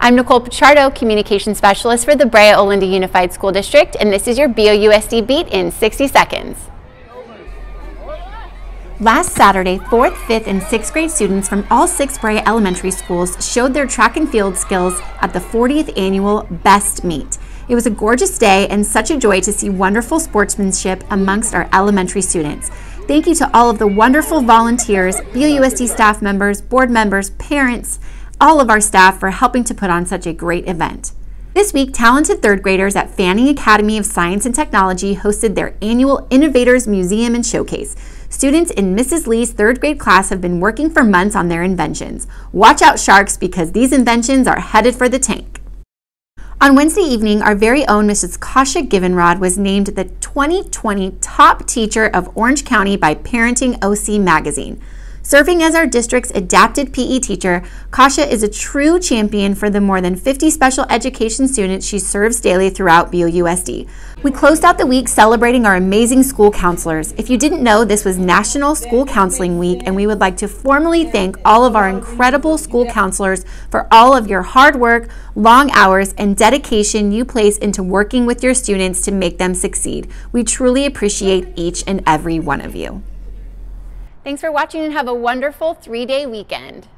I'm Nicole Pichardo, Communication Specialist for the Brea Olinda Unified School District, and this is your BOUSD Beat in 60 seconds. Last Saturday, 4th, 5th, and 6th grade students from all six Brea elementary schools showed their track and field skills at the 40th annual Best Meet. It was a gorgeous day and such a joy to see wonderful sportsmanship amongst our elementary students. Thank you to all of the wonderful volunteers, BOUSD staff members, board members, parents, all of our staff for helping to put on such a great event. This week, talented third graders at Fanning Academy of Science and Technology hosted their annual Innovators Museum and Showcase. Students in Mrs. Lee's third grade class have been working for months on their inventions. Watch out, sharks, because these inventions are headed for the tank. On Wednesday evening, our very own Mrs. Kasha Givenrod was named the 2020 Top Teacher of Orange County by Parenting OC Magazine. Serving as our district's adapted PE teacher, Kasha is a true champion for the more than 50 special education students she serves daily throughout BOUSD. We closed out the week celebrating our amazing school counselors. If you didn't know, this was National School Counseling Week, and we would like to formally thank all of our incredible school counselors for all of your hard work, long hours, and dedication you place into working with your students to make them succeed. We truly appreciate each and every one of you. Thanks for watching and have a wonderful three day weekend.